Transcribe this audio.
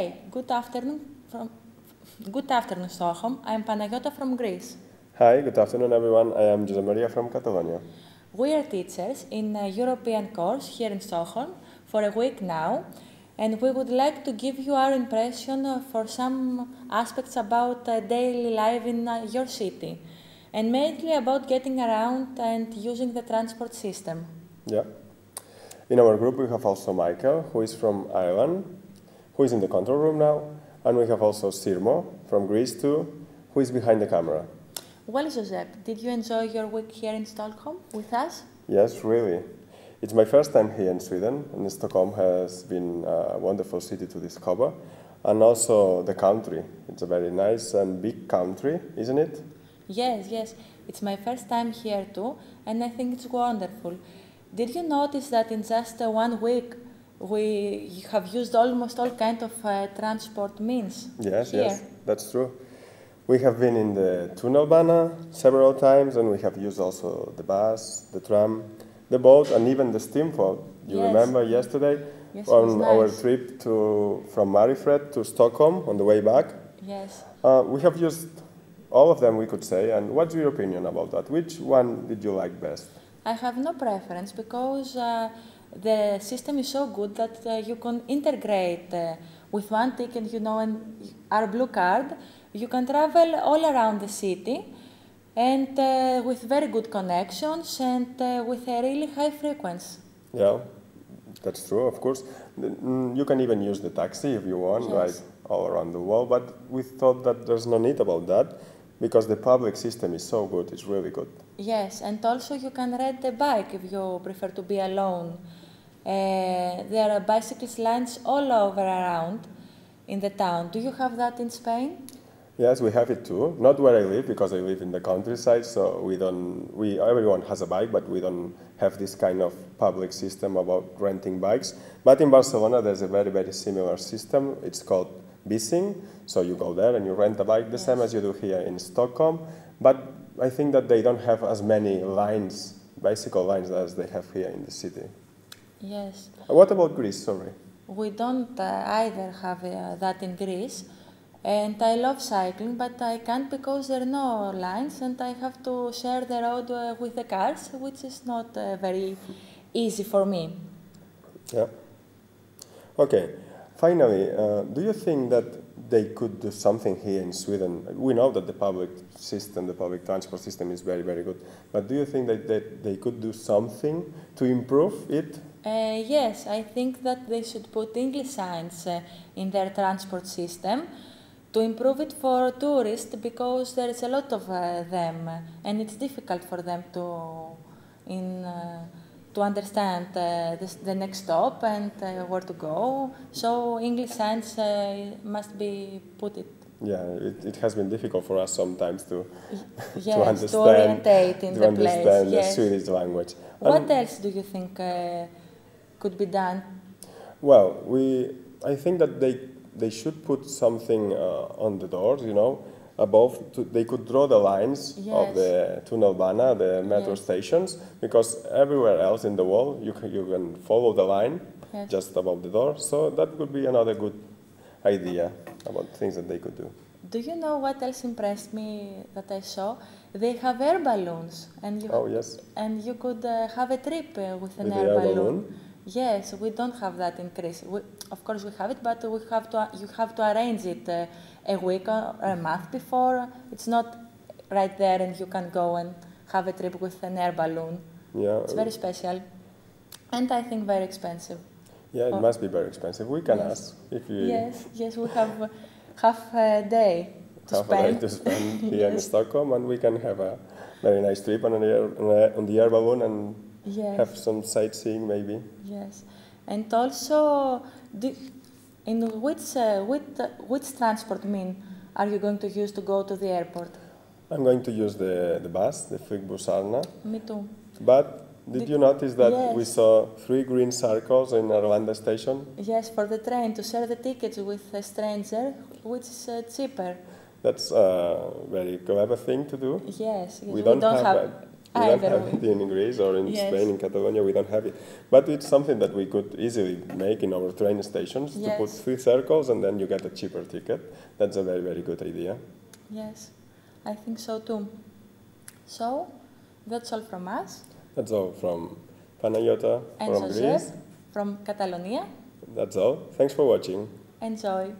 Hey, good afternoon from Good afternoon, Stockholm. I'm Panagiotta from Greece. Hi, good afternoon everyone. I am Jose Maria from Catalonia. We are teachers in a European course here in Stockholm for a week now, and we would like to give you our impression for some aspects about uh, daily life in uh, your city, and mainly about getting around and using the transport system. Yeah. In our group we have also Michael, who is from Ireland, who is in the control room now, and we have also Sirmo from Greece too, who is behind the camera. Well, Josep, did you enjoy your week here in Stockholm with us? Yes, really. It's my first time here in Sweden, and Stockholm has been a wonderful city to discover, and also the country. It's a very nice and big country, isn't it? Yes, yes. It's my first time here too, and I think it's wonderful. Did you notice that in just one week we have used almost all kind of uh, transport means Yes, here? yes, that's true. We have been in the Tunnelbana several times, and we have used also the bus, the tram, the boat, and even the steamboat. You Yes. remember yesterday Yes, on our trip to from Mariefred to Stockholm on the way back. Yes. Uh, we have used all of them, we could say. And what's your opinion about that? Which one did you like best? I have no preference because uh, the system is so good that uh, you can integrate uh, with one ticket, you know, and our blue card, you can travel all around the city and uh, with very good connections and uh, with a really high frequency. Yeah, that's true, of course. You can even use the taxi if you want, Yes. right, all around the world. But we thought that there's no need about that because the public system is so good, it's really good. Yes, and also you can rent a bike if you prefer to be alone. Uh, there are bicycles lines all over around in the town. Do you have that in Spain? Yes, we have it too. Not where I live because I live in the countryside, so we don't. We everyone has a bike, but we don't have this kind of public system about renting bikes. But in Barcelona, there's a very very similar system. It's called Bicing. So you go there and you rent a bike, the same as you do here in Stockholm. But I think that they don't have as many lines, bicycle lines, as they have here in the city. Yes. What about Greece? Sorry. We don't uh, either have uh, that in Greece. And I love cycling, but I can't because there are no lines and I have to share the road uh, with the cars, which is not uh, very easy for me. Yeah. Okay. Finally, uh, do you think that they could do something here in Sweden? We know that the public system, the public transport system is very, very good. But do you think that, that they could do something to improve it? Uh, yes, I think that they should put English signs uh, in their transport system to improve it for tourists because there is a lot of uh, them and it's difficult for them to in uh, to understand uh, the, the next stop and uh, where to go. So English signs uh, must be put it Yeah, it, it has been difficult for us sometimes to, yes to understand, to orientate in to the understand place. the Yes. Swedish language. What And- else do you think uh, could be done? Well, we, I think that they, they should put something uh, on the doors, you know, above. To, they could draw the lines Yes. of the Tunnelbana, the metro Yes. stations, because everywhere else in the world you can, you can follow the line Yes. just above the door. So that would be another good idea about things that they could do. Do you know what else impressed me that I saw? They have air balloons, and you Oh, yes. and you could uh, have a trip uh, with an With air, air balloon. balloon? Yes, we don't have that in Greece. We, of course, we have it, but we have to you have to arrange it uh, a week or a month before. It's not right there, and you can go and have a trip with an air balloon. Yeah. It's very special, and I think very expensive. Yeah, it Oh. must be very expensive. We can Yes. ask if you Yes, yes, we have uh, half a day to have a day spend. to spend here in Stockholm, and we can have a very nice trip on, an air, on the air balloon and Yes. have some sightseeing maybe. Yes, and also, do, in which uh, which uh, which transport mean are you going to use to go to the airport? I'm going to use the, the bus, the Flygbussarna. Me too. But did Did- you notice that we saw three green circles in Arlanda station? Yes, for the train to share the tickets with a stranger, which is uh, cheaper. That's a very clever thing to do. Yes, yes, We don't have, uh, We don't Either have it in Greece or in Yes. Spain, in Catalonia, we don't have it. But it's something that we could easily make in our train stations to put three circles and then you get a cheaper ticket. That's a very, very good idea. Yes, I think so too. So, that's all from us. That's all from Panayota And from Joseph Greece. from Catalonia. That's all. Thanks for watching. Enjoy.